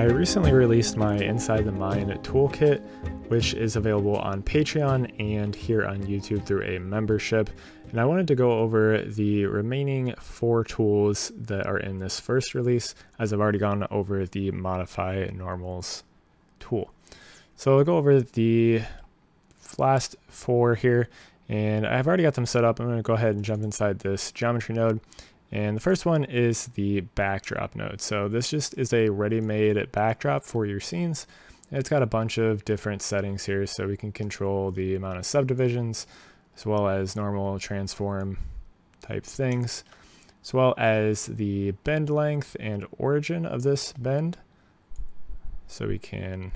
I recently released my Inside the Mind toolkit, which is available on Patreon and here on YouTube through a membership. And I wanted to go over the remaining four tools that are in this first release, as I've already gone over the Modify Normals tool. So I'll go over the last four here, and I've already got them set up. I'm going to go ahead and jump inside this geometry node and the first one is the backdrop node. So this just is a ready-made backdrop for your scenes. It's got a bunch of different settings here, so we can control the amount of subdivisions, as well as normal transform type things, as well as the bend length and origin of this bend. So we can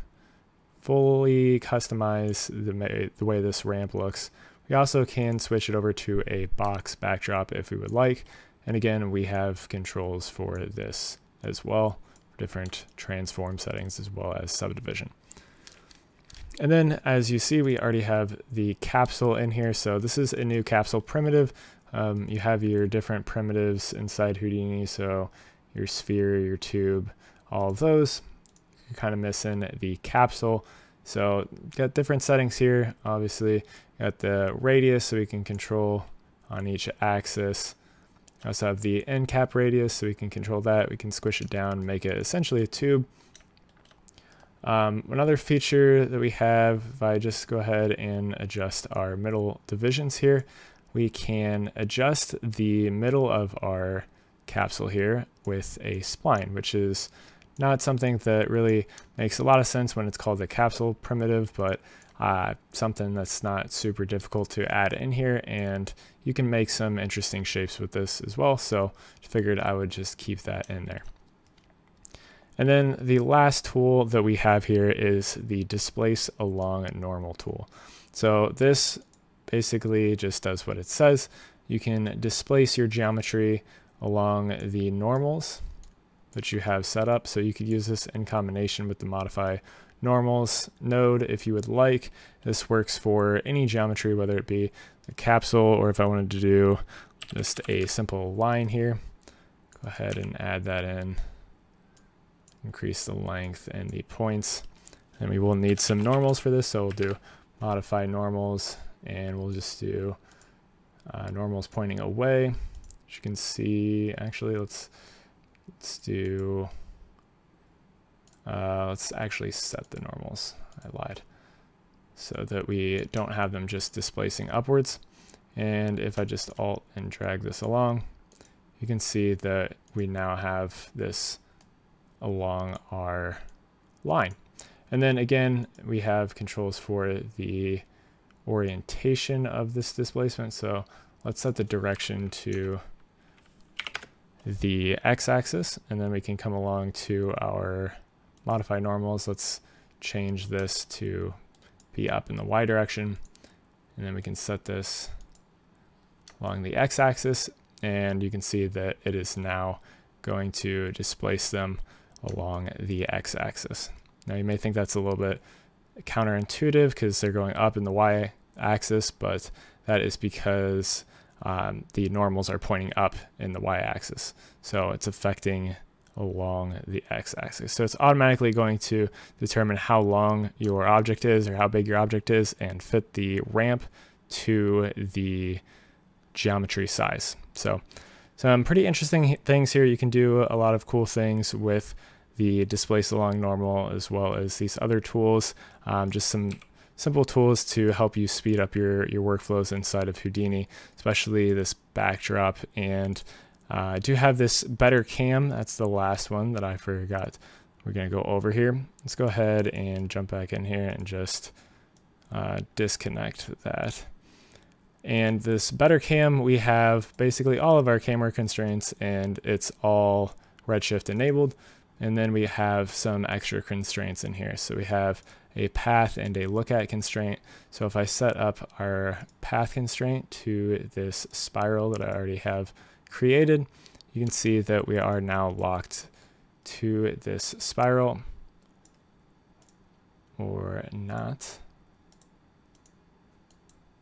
fully customize the, the way this ramp looks. We also can switch it over to a box backdrop if we would like, and again, we have controls for this as well, different transform settings as well as subdivision. And then as you see, we already have the capsule in here. So this is a new capsule primitive. Um, you have your different primitives inside Houdini. So your sphere, your tube, all of those. You're kind of missing the capsule. So got different settings here. Obviously got the radius so we can control on each axis. I also have the end cap radius, so we can control that. We can squish it down make it essentially a tube. Um, another feature that we have, if I just go ahead and adjust our middle divisions here, we can adjust the middle of our capsule here with a spline, which is not something that really makes a lot of sense when it's called the capsule primitive, but uh, something that's not super difficult to add in here and you can make some interesting shapes with this as well so figured I would just keep that in there. And then the last tool that we have here is the displace along normal tool. So this basically just does what it says. You can displace your geometry along the normals that you have set up. So you could use this in combination with the modify normals node if you would like. This works for any geometry, whether it be a capsule or if I wanted to do just a simple line here. Go ahead and add that in. Increase the length and the points. And we will need some normals for this, so we'll do modify normals and we'll just do uh, normals pointing away. As you can see, actually, let's let's do uh, let's actually set the normals. I lied. So that we don't have them just displacing upwards. And if I just alt and drag this along, you can see that we now have this along our line. And then again, we have controls for the orientation of this displacement. So let's set the direction to the x-axis, and then we can come along to our modify normals. Let's change this to be up in the y direction. And then we can set this along the x-axis and you can see that it is now going to displace them along the x-axis. Now you may think that's a little bit counterintuitive because they're going up in the y-axis, but that is because um, the normals are pointing up in the y-axis. So it's affecting along the x-axis. So it's automatically going to determine how long your object is or how big your object is and fit the ramp to the geometry size. So some pretty interesting things here. You can do a lot of cool things with the displace along normal as well as these other tools. Um, just some simple tools to help you speed up your, your workflows inside of Houdini, especially this backdrop and uh, I do have this better cam. That's the last one that I forgot. We're going to go over here. Let's go ahead and jump back in here and just uh, disconnect that. And this better cam, we have basically all of our camera constraints and it's all Redshift enabled. And then we have some extra constraints in here. So we have a path and a look at constraint. So if I set up our path constraint to this spiral that I already have created, you can see that we are now locked to this spiral or not.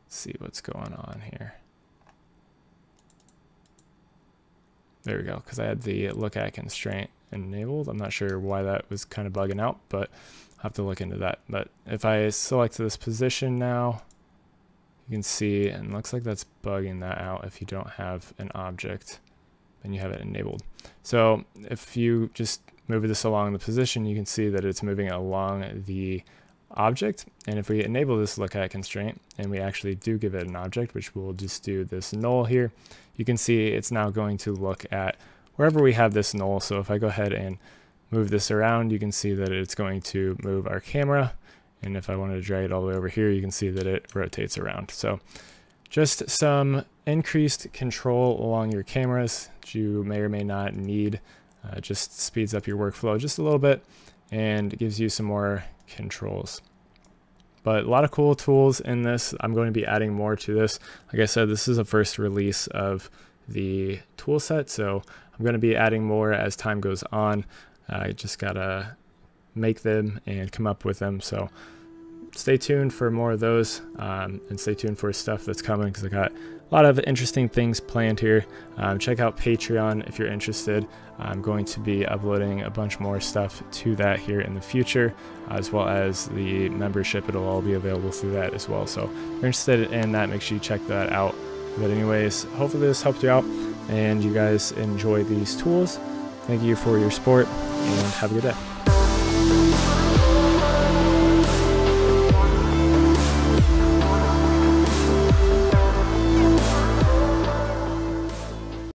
Let's see what's going on here. There we go, because I had the look at constraint enabled. I'm not sure why that was kind of bugging out, but I'll have to look into that. But if I select this position now, you can see, and looks like that's bugging that out if you don't have an object and you have it enabled. So if you just move this along the position, you can see that it's moving along the object. And if we enable this look at constraint and we actually do give it an object, which we'll just do this null here, you can see it's now going to look at wherever we have this null. So if I go ahead and move this around, you can see that it's going to move our camera. And if I wanted to drag it all the way over here, you can see that it rotates around. So just some increased control along your cameras that you may or may not need. Uh, just speeds up your workflow just a little bit and gives you some more controls. But a lot of cool tools in this. I'm going to be adding more to this. Like I said, this is a first release of the tool set, so I'm going to be adding more as time goes on. I just gotta make them and come up with them. So stay tuned for more of those um, and stay tuned for stuff that's coming because I got a lot of interesting things planned here. Um, check out Patreon if you're interested. I'm going to be uploading a bunch more stuff to that here in the future, as well as the membership. It'll all be available through that as well. So if you're interested in that, make sure you check that out. But anyways, hopefully this helped you out and you guys enjoy these tools. Thank you for your support and have a good day.